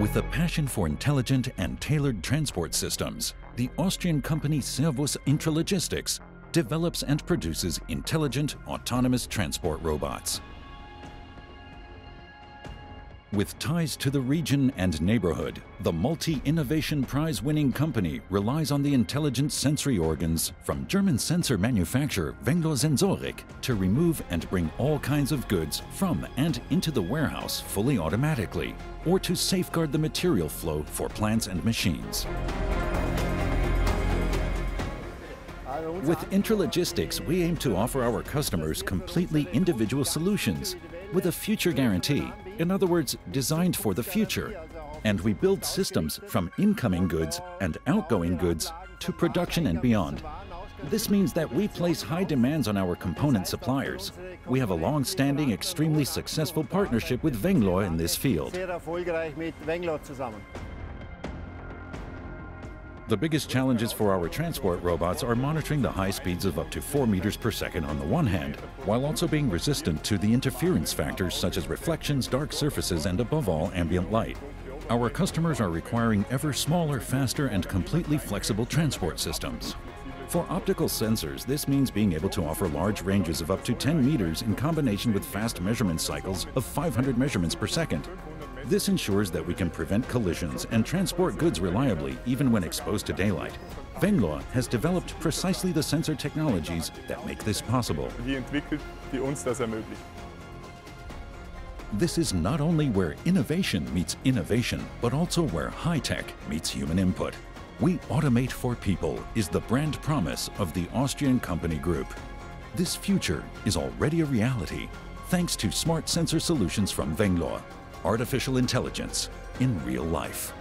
With a passion for intelligent and tailored transport systems, the Austrian company Servus Intralogistics develops and produces intelligent, autonomous transport robots. With ties to the region and neighborhood, the multi-innovation prize-winning company relies on the intelligent sensory organs from German sensor manufacturer wenglor sensoric to remove and bring all kinds of goods from and into the warehouse fully automatically, or to safeguard the material flow for plants and machines. With Intralogistics, we aim to offer our customers completely individual solutions with a future guarantee, in other words, designed for the future. And we build systems from incoming goods and outgoing goods to production and beyond. This means that we place high demands on our component suppliers. We have a long-standing, extremely successful partnership with wenglor in this field. The biggest challenges for our transport robots are monitoring the high speeds of up to 4 meters per second on the one hand, while also being resistant to the interference factors such as reflections, dark surfaces, and above all, ambient light. Our customers are requiring ever smaller, faster, and completely flexible transport systems. For optical sensors, this means being able to offer large ranges of up to 10 meters in combination with fast measurement cycles of 500 measurements per second. This ensures that we can prevent collisions and transport goods reliably even when exposed to daylight. wenglor has developed precisely the sensor technologies that make this possible. This is not only where innovation meets innovation, but also where high-tech meets human input. We automate for people is the brand promise of the Austrian company group. This future is already a reality thanks to smart sensor solutions from wenglor artificial intelligence in real life.